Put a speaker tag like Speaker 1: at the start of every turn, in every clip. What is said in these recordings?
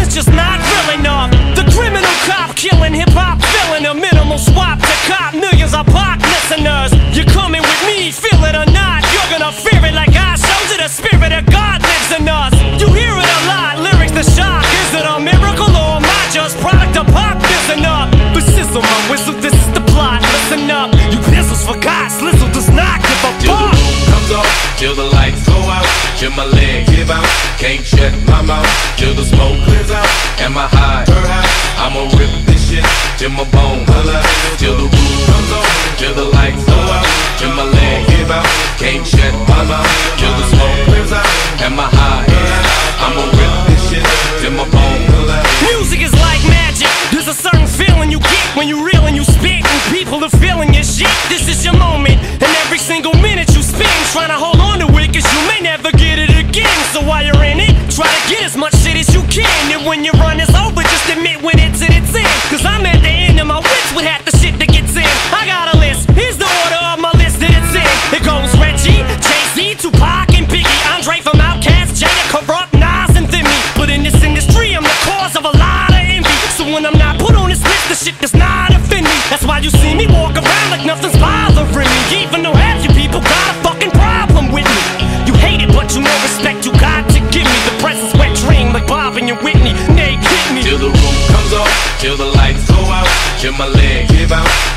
Speaker 1: Amoxicillin's just not real enough. The criminal cop killing hip hop, filling a minimal swap to cop millions of Pac listeners. You're coming with me, feel it or not. You're gonna fear it like I showed you. The spirit of God lives in us. You hear it a lot, lyrics the shock. Is it a miracle or am I just product of pop? Listen up, but sizzle my whistle. This is the plot. Listen up, you pistols forgot. Slizzle does not give a
Speaker 2: Till the
Speaker 1: fuck.
Speaker 2: comes off, till the out, till my leg give out. Can't shut my mouth, till the smoke clears out. Am I high? I'ma rip this shit till my bone
Speaker 1: while you're in it, try to get as much shit as you can. And when your run is over, just admit when it's at its end. Cause I'm at the end of my wits with half the shit that gets in. I got a list, here's the order of my list that it's in. It goes Reggie, Jay-Z, Tupac, and Biggie. Andre from Outkast, Jada, Kurupt, Nas, and Thimmy. But in this industry, I'm the cause of a lot of envy. So when I'm not put on this list, the shit does not offend me. That's why you see me walk around like nothing's bothering me. Even though half you people got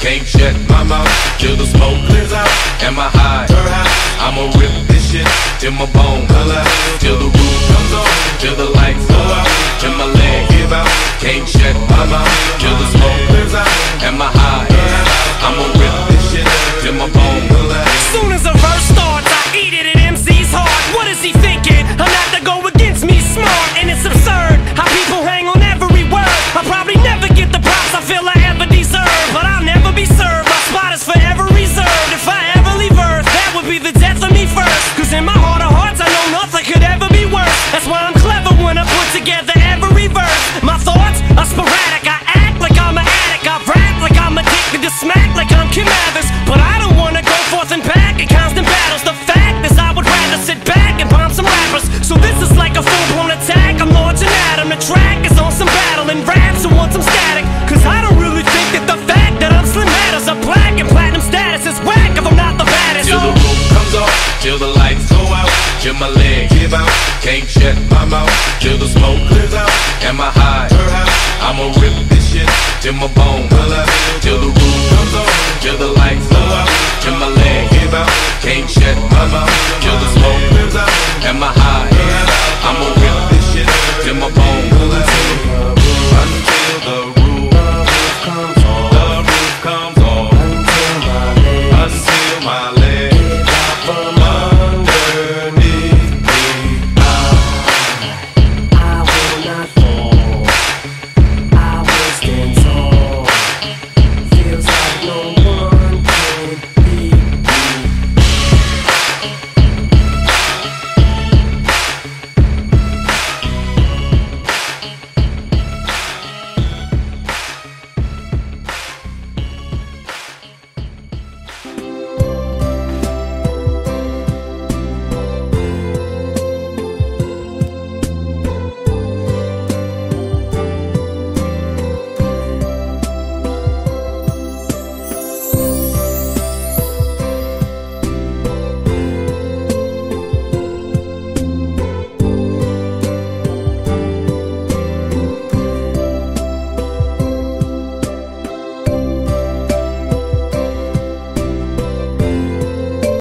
Speaker 2: Can't shut my mouth, till the smoke clears out. Am I high? I'ma rip this shit till my bone holla. Till the roof comes off, till the lights go out, Can't shut my mouth, till the smoke clears out. Am I high? I'ma rip this shit till my bone. Till the roof comes off, till the